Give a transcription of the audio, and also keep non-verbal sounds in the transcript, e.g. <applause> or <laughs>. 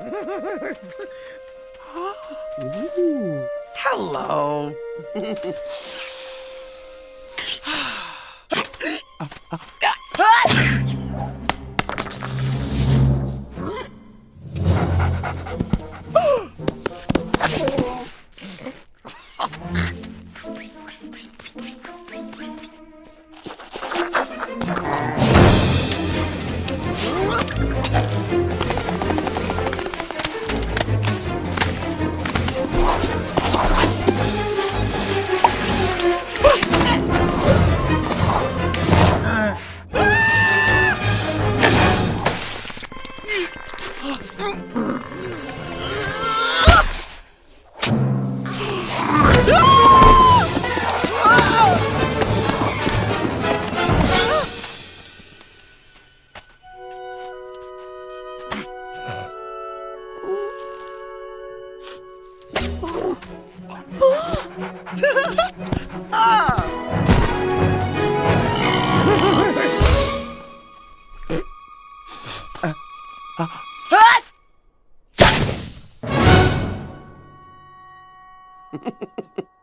Ooh. <laughs> Hello. <laughs> Ha ha ha.